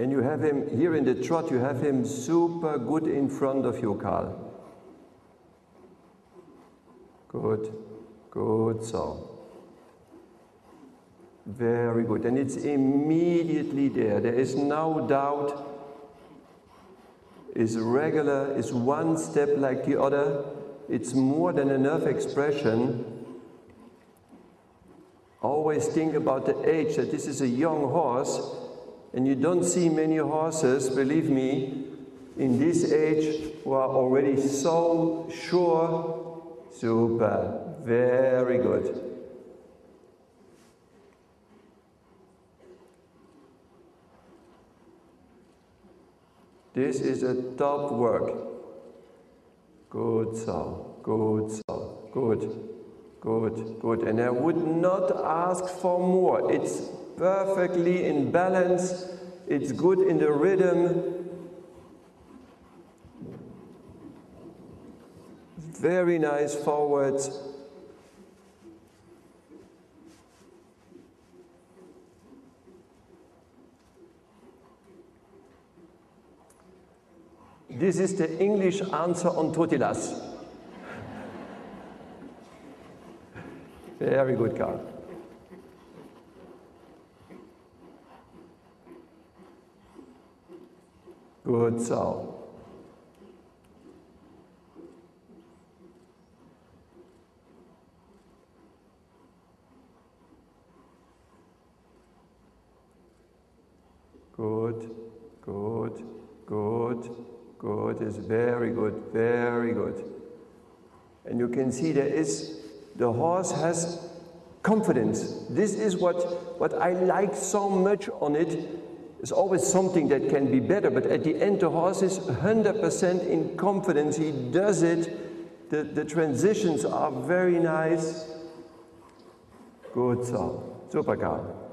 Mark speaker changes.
Speaker 1: And you have him here in the trot, you have him super good in front of you, Carl. Good, good, so. Very good. And it's immediately there. There is no doubt. Is regular, is one step like the other. It's more than enough expression. Always think about the age that this is a young horse, and you don't see many horses, believe me, in this age who are already so sure. Super, very good. This is a top work. Good so, good so, good, good, good. And I would not ask for more. It's perfectly in balance. It's good in the rhythm. Very nice forwards. This is the English answer on Totilas. Very good, Carl. Good so. Good, good, good, good is very good, very good. And you can see there is, the horse has confidence. This is what, what I like so much on it. There's always something that can be better, but at the end, the horse is 100% in confidence. He does it. The, the transitions are very nice. Good so. Super, Carl.